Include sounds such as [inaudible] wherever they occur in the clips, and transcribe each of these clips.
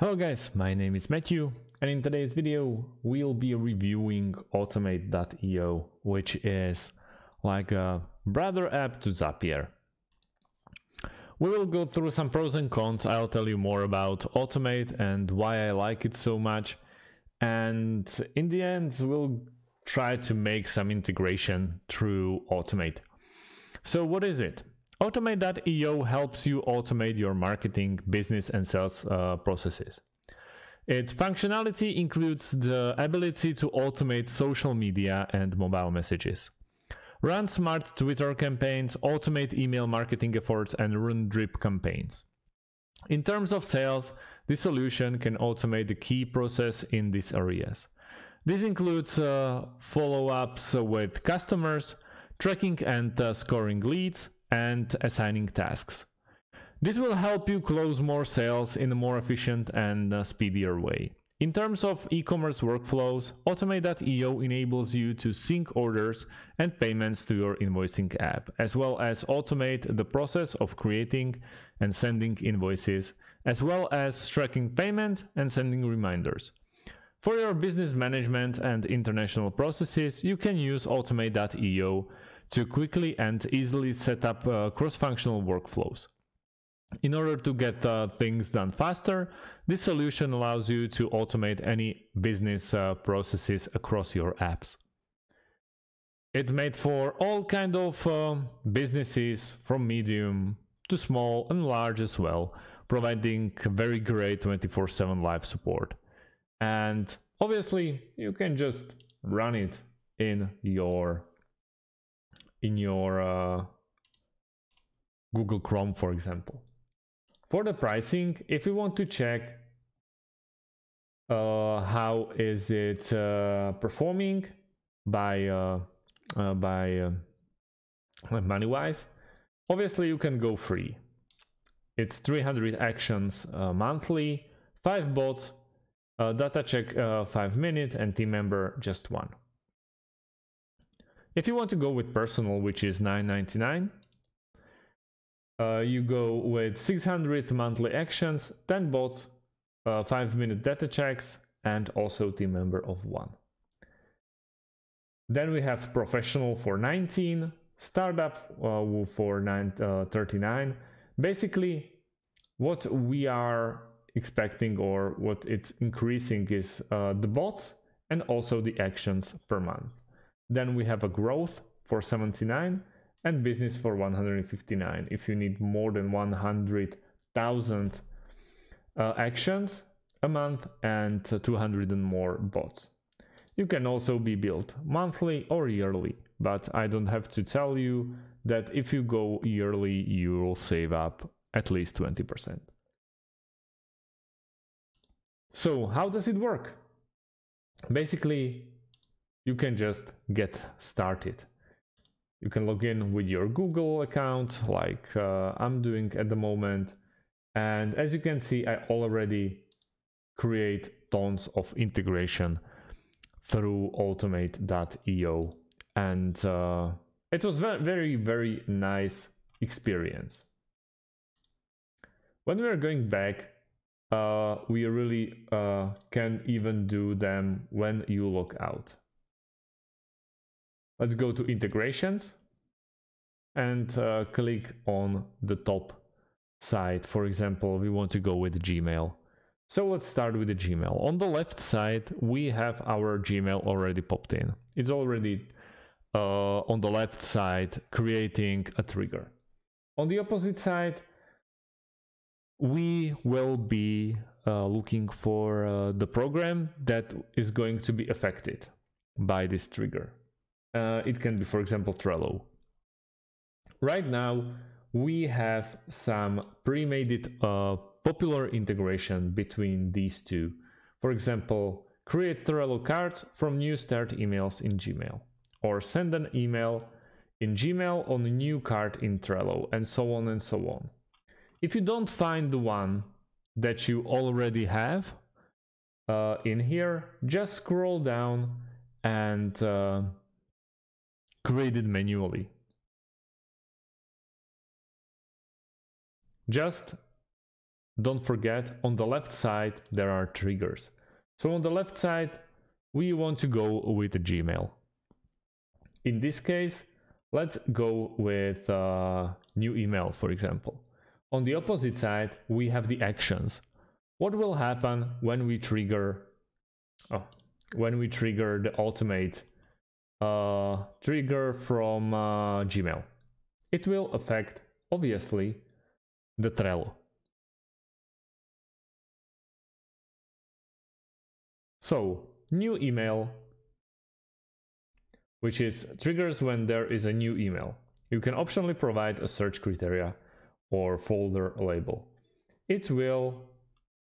Hello guys, my name is Matthew and in today's video we'll be reviewing Automate.io which is like a brother app to Zapier. We will go through some pros and cons, I'll tell you more about Automate and why I like it so much and in the end we'll try to make some integration through Automate. So what is it? Automate.io helps you automate your marketing, business, and sales uh, processes. Its functionality includes the ability to automate social media and mobile messages, run smart Twitter campaigns, automate email marketing efforts, and run drip campaigns. In terms of sales, this solution can automate the key process in these areas. This includes uh, follow ups with customers, tracking and uh, scoring leads, and assigning tasks. This will help you close more sales in a more efficient and uh, speedier way. In terms of e-commerce workflows, Automate.io enables you to sync orders and payments to your invoicing app, as well as automate the process of creating and sending invoices, as well as tracking payments and sending reminders. For your business management and international processes, you can use Automate.io to quickly and easily set up uh, cross-functional workflows. In order to get uh, things done faster, this solution allows you to automate any business uh, processes across your apps. It's made for all kind of uh, businesses from medium to small and large as well, providing very great 24/7 live support. And obviously, you can just run it in your in your uh, Google Chrome, for example. For the pricing, if you want to check uh, how is it uh, performing by uh, uh by uh, money wise, obviously you can go free. It's 300 actions monthly, five bots, data check five minutes, and team member just one. If you want to go with personal, which is 9.99, uh, you go with 600 monthly actions, 10 bots, uh, 5 minute data checks, and also team member of 1. Then we have professional for 19, startup uh, for 9, uh, 39. Basically, what we are expecting or what it's increasing is uh, the bots and also the actions per month. Then we have a growth for 79 and business for 159. If you need more than 100,000 uh, actions a month and 200 and more bots. You can also be billed monthly or yearly, but I don't have to tell you that if you go yearly, you will save up at least 20%. So, how does it work? Basically, you can just get started. You can log in with your Google account like uh, I'm doing at the moment. And as you can see, I already create tons of integration through automate.io. And uh, it was very, very, nice experience. When we are going back, uh, we really uh, can even do them when you log out. Let's go to integrations and uh, click on the top side. For example, we want to go with Gmail. So let's start with the Gmail. On the left side, we have our Gmail already popped in. It's already uh, on the left side creating a trigger. On the opposite side, we will be uh, looking for uh, the program that is going to be affected by this trigger. Uh, it can be, for example, Trello. Right now, we have some pre-made uh, popular integration between these two. For example, create Trello cards from new start emails in Gmail, or send an email in Gmail on a new card in Trello, and so on and so on. If you don't find the one that you already have uh, in here, just scroll down and uh, created manually. Just don't forget on the left side there are triggers. So on the left side we want to go with Gmail. In this case, let's go with uh, new email, for example. On the opposite side, we have the actions. What will happen when we trigger, oh, when we trigger the automate uh, trigger from uh, Gmail? It will affect, obviously, the Trello. So, new email, which is triggers when there is a new email. You can optionally provide a search criteria or folder label. It will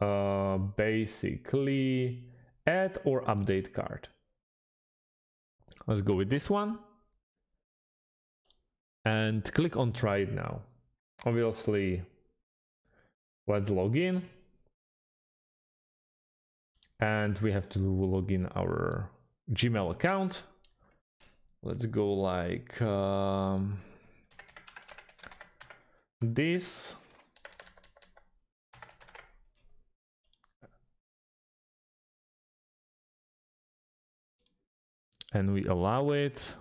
uh, basically add or update card. Let's go with this one and click on try it now. Obviously, let's log in and we have to log in our Gmail account. Let's go like um, this. And we allow it.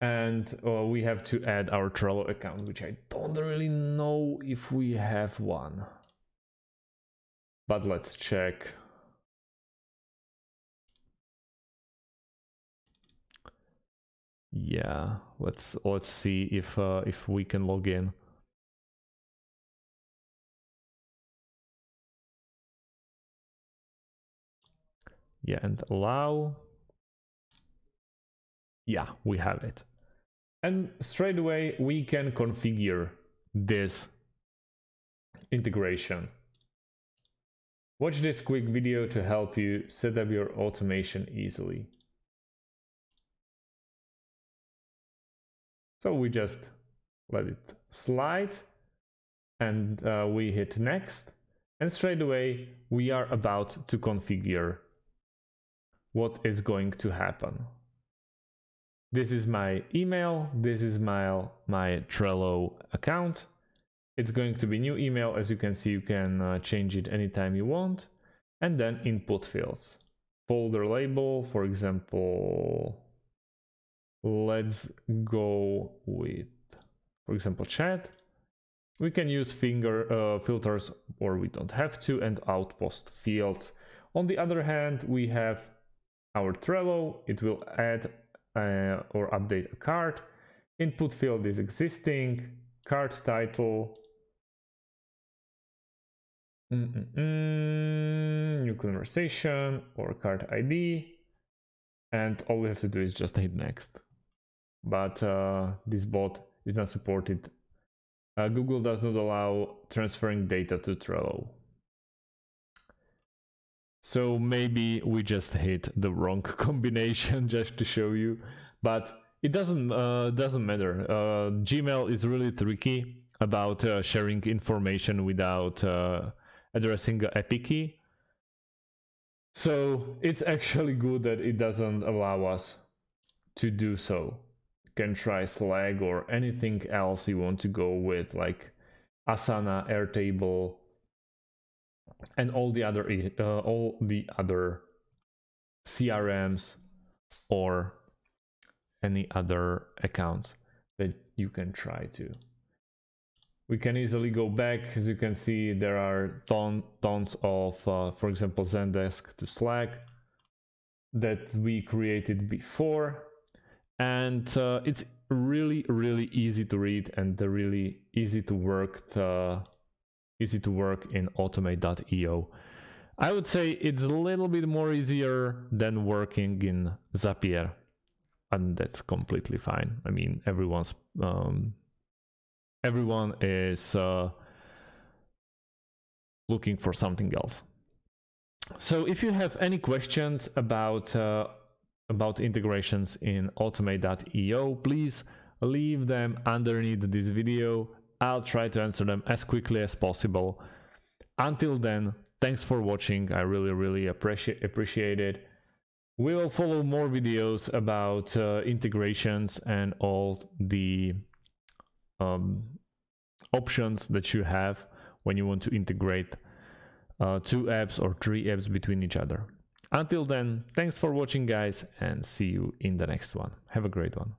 And uh, we have to add our Trello account, which I don't really know if we have one. But let's check. Yeah, let's let's see if uh, if we can log in. Yeah, and allow. Yeah, we have it. And straight away we can configure this integration. Watch this quick video to help you set up your automation easily. So we just let it slide and uh, we hit next and straight away we are about to configure what is going to happen. This is my email, this is my, my Trello account it's going to be new email. As you can see, you can uh, change it anytime you want. And then input fields. Folder label, for example, let's go with, for example, chat. We can use finger uh, filters or we don't have to and outpost fields. On the other hand, we have our Trello. It will add uh, or update a card. Input field is existing. Card title. New conversation or card ID. And all we have to do is just hit next. But uh, this bot is not supported. Uh, Google does not allow transferring data to Trello. So maybe we just hit the wrong [laughs] combination [laughs] just to show you, but it doesn't uh, doesn't matter. Uh, Gmail is really tricky about uh, sharing information without uh, addressing a key. So it's actually good that it doesn't allow us to do so. You can try Slack or anything else you want to go with, like Asana, Airtable, and all the other uh, all the other CRMs or any other accounts that you can try to we can easily go back. As you can see, there are ton, tons of, uh, for example, Zendesk to Slack that we created before. And uh, it's really, really easy to read and really easy to work, to, easy to work in automate.io. I would say it's a little bit more easier than working in Zapier. And that's completely fine. I mean, everyone's um, everyone is uh, looking for something else. So if you have any questions about uh, about integrations in automate.io, please leave them underneath this video. I'll try to answer them as quickly as possible. Until then, thanks for watching. I really, really appreciate appreciate it. We will follow more videos about uh, integrations and all the um, options that you have when you want to integrate uh, two apps or three apps between each other. Until then, thanks for watching guys and see you in the next one. Have a great one.